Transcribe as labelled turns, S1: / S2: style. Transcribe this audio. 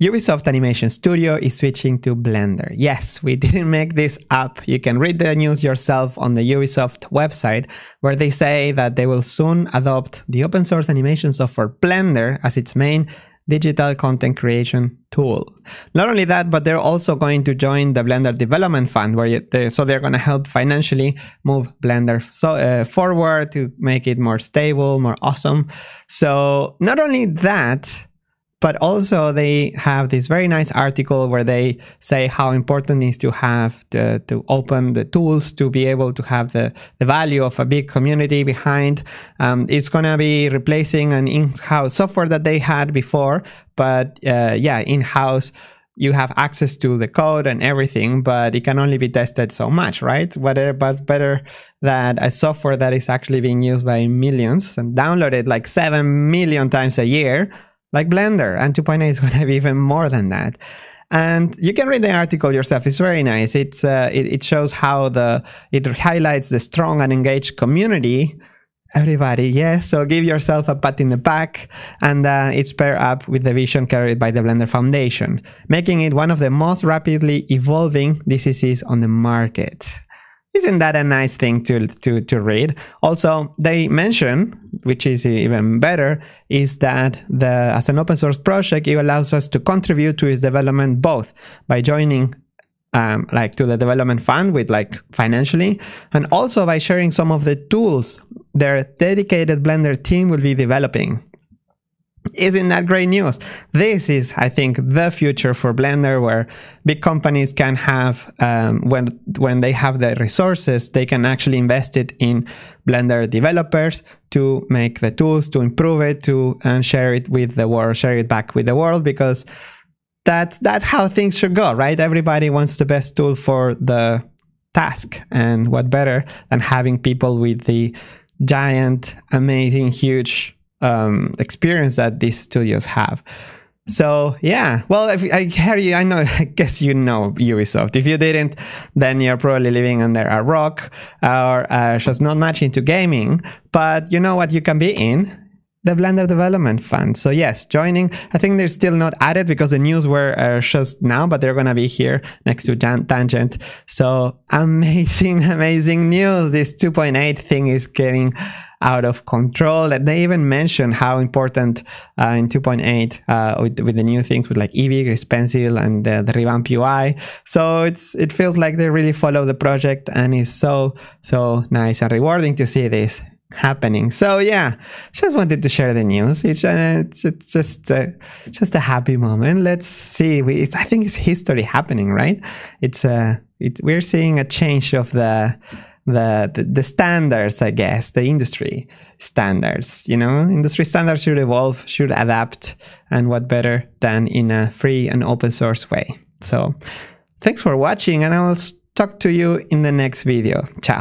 S1: Ubisoft Animation Studio is switching to Blender. Yes, we didn't make this up. You can read the news yourself on the Ubisoft website, where they say that they will soon adopt the open source animation software Blender as its main digital content creation tool. Not only that, but they're also going to join the Blender Development Fund, where they, so they're going to help financially move Blender so, uh, forward to make it more stable, more awesome. So not only that, but also they have this very nice article where they say how important it is to have the, to open the tools to be able to have the, the value of a big community behind. Um, it's going to be replacing an in-house software that they had before, but uh, yeah, in-house you have access to the code and everything, but it can only be tested so much, right? But better that a software that is actually being used by millions and downloaded like 7 million times a year like Blender, and 2.8 is going to be even more than that. And you can read the article yourself. It's very nice. It's uh, it, it shows how the it highlights the strong and engaged community. Everybody, yes. So give yourself a pat in the back, and uh, it's paired up with the vision carried by the Blender Foundation, making it one of the most rapidly evolving DCCs on the market. Isn't that a nice thing to, to, to read? Also, they mention, which is even better, is that the as an open source project, it allows us to contribute to its development both by joining um, like to the development fund with like financially and also by sharing some of the tools their dedicated blender team will be developing isn't that great news? This is, I think, the future for Blender, where big companies can have, um, when when they have the resources, they can actually invest it in Blender developers to make the tools, to improve it, to and share it with the world, share it back with the world, because that's that's how things should go, right? Everybody wants the best tool for the task, and what better than having people with the giant, amazing, huge um, experience that these studios have. So yeah, well, if, I Harry, I know, I guess you know Ubisoft. If you didn't, then you're probably living under a rock or uh, just not much into gaming. But you know what you can be in? The Blender Development Fund. So yes, joining. I think they're still not added because the news were uh, just now, but they're gonna be here next to Jan- Tangent. So amazing, amazing news! This 2.8 thing is getting out of control. They even mentioned how important uh, in 2.8 uh, with, with, the new things with like Eevee, Grease Pencil, and uh, the revamp UI. So it's it feels like they really follow the project, and it's so so nice and rewarding to see this happening. So yeah, just wanted to share the news. It's, uh, it's, it's just uh, just a happy moment. Let's see. We, I think it's history happening, right? It's uh, it, we're seeing a change of the the, the, the standards, I guess, the industry standards. You know, industry standards should evolve, should adapt, and what better than in a free and open source way. So, thanks for watching, and I will talk to you in the next video. Ciao.